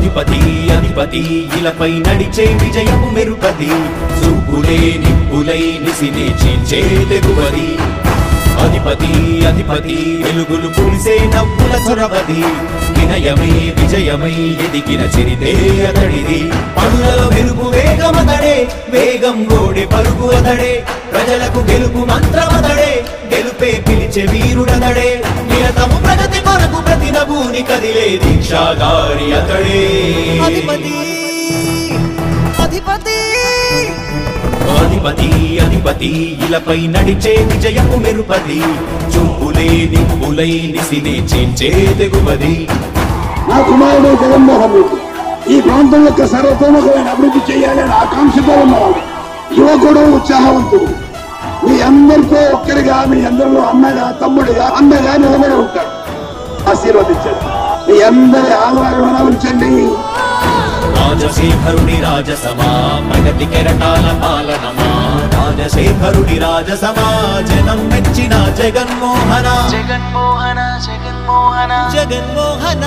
అధిపతి అధిపతి ఇలపై నడిచే విజయము మెరుపది సూపులే నిప్పులై నిసినే చీల్చే తెగువది. అధిపతి అధిపతి వెలుగులు పులిసే నవ్వుల చొరవది. వినయమై విజయమై ఎదిగిన చిరితే అతడిది. వేగం గోడే పలుకు అతడే. ప్రజలకు గెలుపు మంత్రమతడే గెలుపే పిలిచే వీరుడతడే నిరతము ప్రగతి కొరకు ప్రతి నభూని కదిలే దీక్షాగారి అతడే. అధిపతి అధిపతి. అధిపతి అధిపతి ఇలపై నడిచే విజయము మెరుపది చూపులే నిప్పులై నిసినే చేంచే తెగువది నా కుమారుడు జగన్మోహన్ రెడ్డి. ప్రాంతం యొక్క సర్వతోముఖమైన అభివృద్ధి చేయాలని ఆకాంక్షతో ఉన్నవాడు యువకుడు ఉత్సాహవంతుడు. మీ అందరితో ఒక్కరిగా మీ అందరిలో అన్నగా తమ్ముడిగా అన్నగా నిలబడి ఉంటాడు ఆశీర్వదించండి. మీ అందరి ఆదరణ ఉంచండి రాజశేఖరుడి రాజసమా ప్రగతి కెరటాల పాలనమా? రాజశేఖరుడి రాజసమా జనం మెచ్చిన జగన్మోహన. జగన్మోహన జగన్మోహన. జగన్మోహన.